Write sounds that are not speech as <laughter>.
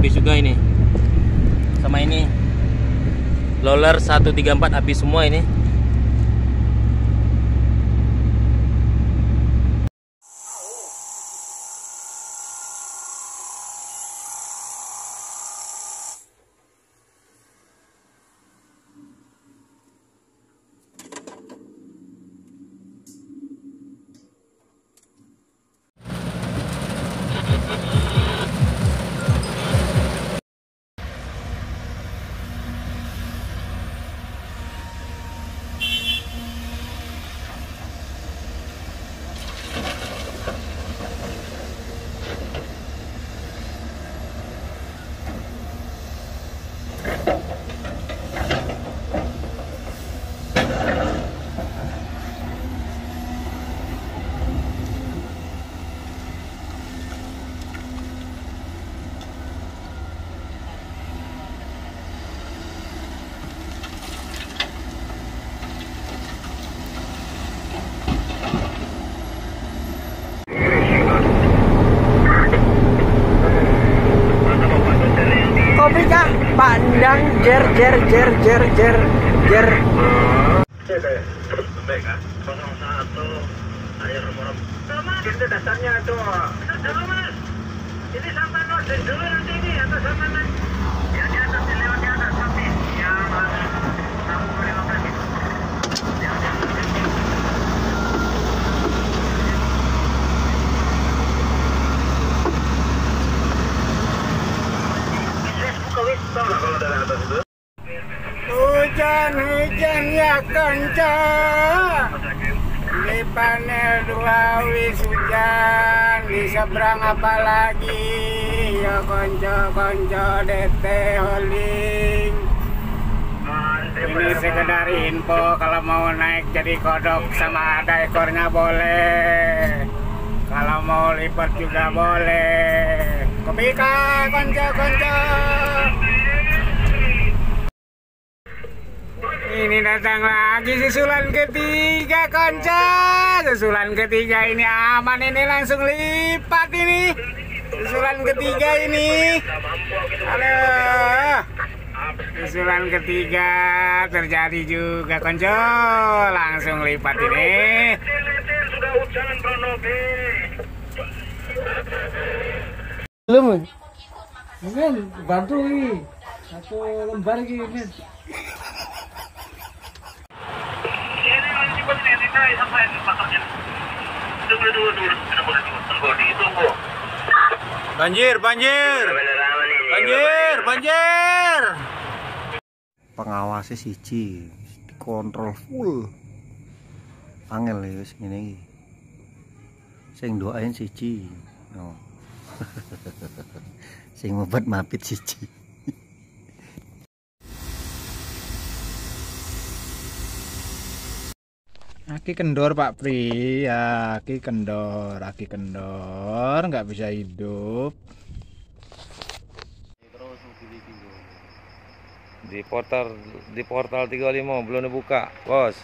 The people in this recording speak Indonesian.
habis juga ini. Sama ini. Loler 134 habis semua ini Kopi kah? Pandang jer jer jer jer jer jer. Baik kan? 01 air nomor Itu dasarnya itu. Ini noden dulu nanti ini atau sama nanti. Ya di atas nanti. Ya mas. Kamu boleh makan itu. Ya di atas nanti. Wis buka wis. Tahu nggak kalau dari atas itu? Hujan ya konco. Di panel dua wis hujan di seberang apa lagi ya konco konco DT holding. Ini sekedar info kalau mau naik jadi kodok sama ada ekornya boleh. Kalau mau lipat juga boleh. Kopi konco konco. Ini datang lagi susulan ketiga konco. Susulan ketiga ini aman ini langsung lipat ini. Susulan ketiga ini. Halo. Susulan ketiga terjadi juga konco. Langsung lipat ini. Belum mungkin bantu satu lembar ini men Ini sampai tunggu tunggu ditunggu. banjir banjir. Banjir banjir. Pengawasnya siji dikontrol full. Angel ya wis ngene iki. Sing doain siji no. <laughs> sing mebet mapit siji Aki kendor Pak Pri. Ya Aki kendor Aki kendor. Nggak bisa hidup. Di portal di portal 35 belum dibuka bos